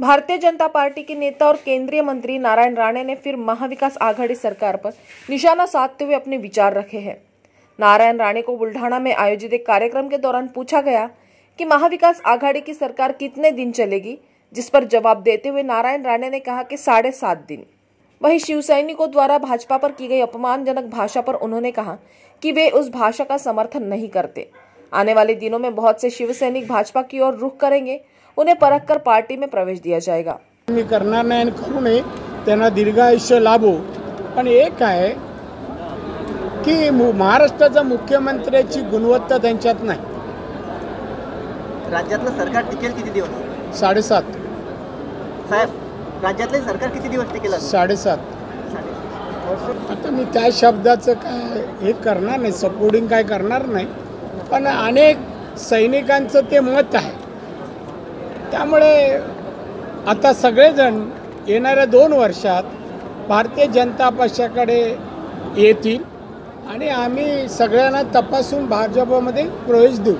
Bharatiya Janata party के नेता और केंद्रीय मंत्री नारायण राणे ने फिर महाविकास आघाड़ी सरकार पर निशाना साधते हुए अपने विचार रखे हैं। नारायण राणे को बुल्ढाना में आयोजित एक कार्यक्रम के दौरान पूछा गया कि महाविकास आघाड़ी की सरकार कितने दिन चलेगी, जिस पर जवाब देते हुए नारायण राणे ने कहा कि साढ़े सात दिन। वहीं शिवसैनिकों द्वारा भाजपा पर की गई अपमानजनक भाषा पर उन्होंने कहा कि वे उस भाषा का समर्थन नहीं करते। आने वाले दिनों में बहुत से शिवसैनिक भाजपा की ओर रुख करेंगे। उन्हें परख कर पार्टी में प्रवेश दिया जाएगा। मी करणार नाही आणि करू नये त्यांना दीर्घायुष्य लाभो. पण एक आहे की मु- महाराष्ट्राच्या मुख्यमंत्र्याची गुणवत्ता त्यांच्यात नाही. राज्यातलं सरकार टिकेल किती दिवस? साडेसात. साहेब राज्यातले सरकार किती दिवस टिकेल साडेसात. आता मी त्या शब्दाचं काय हे करणार नाही सपोर्टिंग काय करणार नाही. पण अनेक सैनिकांचं ते मत आहे. त्यामुळे आता सगळेजण येणाऱ्या दोन वर्षात भारतीय जनता पक्षाकडे येतील आणि आम्ही सगळ्यांना तपासून भाजपमध्ये प्रवेश देऊ.